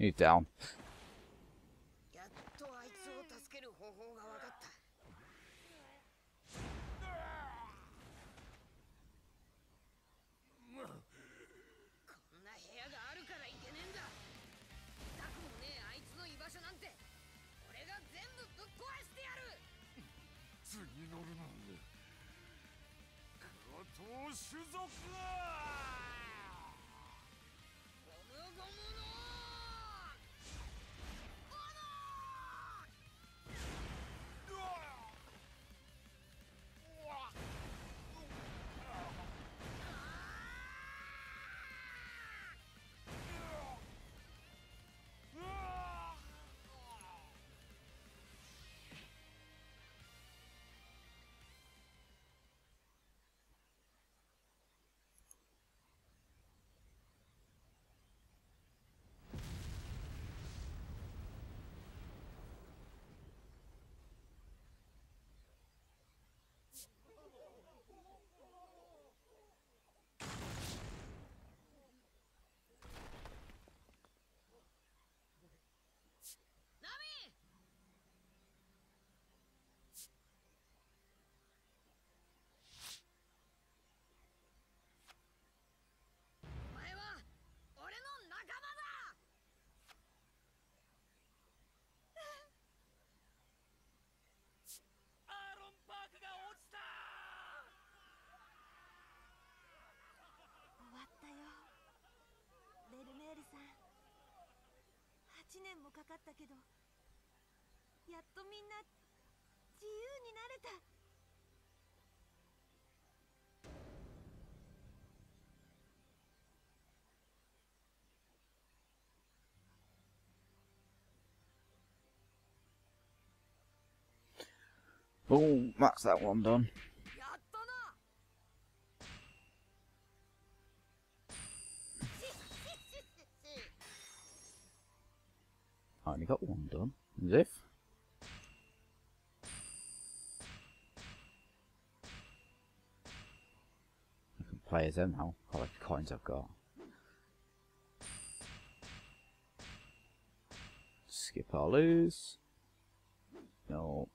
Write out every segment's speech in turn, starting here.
You down. 次なるなんで黒党種族。さん8年もかかったけどやっとみんな自由になれた Boom, that's that one done. I only got one done. If. I can play as them now. I like the coins I've got. Skip or lose. No.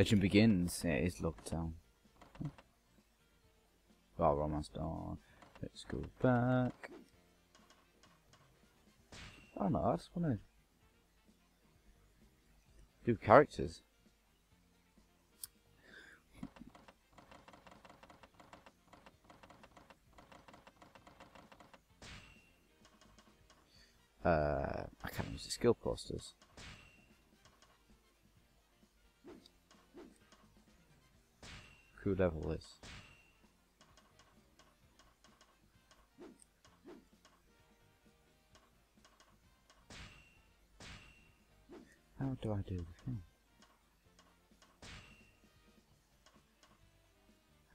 Legend begins. It is locked down. Oh, romance dawn. Let's go back. Oh no, I just want to do characters. Uh, I can't use the skill posters. Crew level is. How do I do the thing?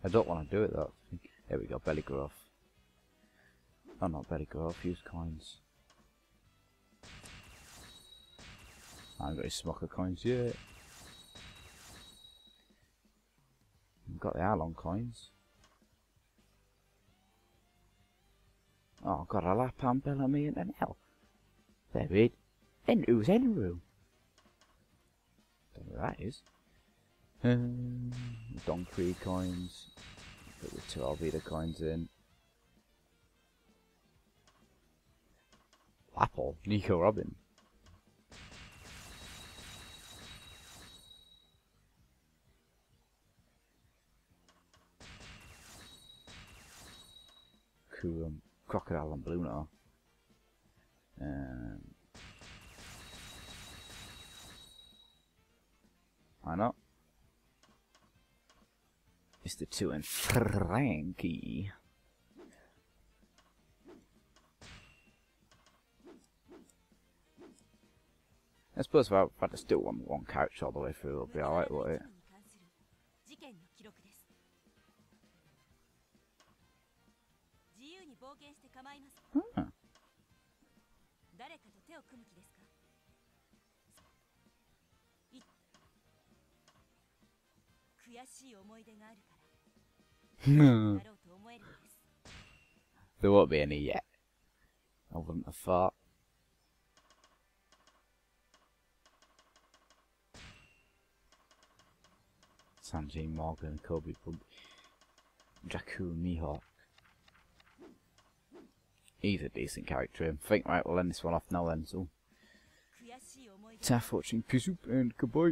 I don't want to do it though. There we go, belly growth. Oh, not belly growth, use coins. I haven't got any smoker coins yet. Got the Arlong coins. Oh, got a Lapan Bellamy and an L. There it. Enru's Enru. Don't know who that is. Um, Donkey coins. Put the two Alvida coins in. Apple. Nico Robin. Um, Crocodile and Blueno. Um, why not? Mr. Two and Franky. I suppose if I, if I just do one one character all the way through, it'll be alright, won't it? There won't be any yet. I wouldn't have thought. Sanjay Morgan, Koby, Jakku Mihawk. He's a decent character. I think, right, we'll end this one off now then, so. Ta watching, peace and goodbye.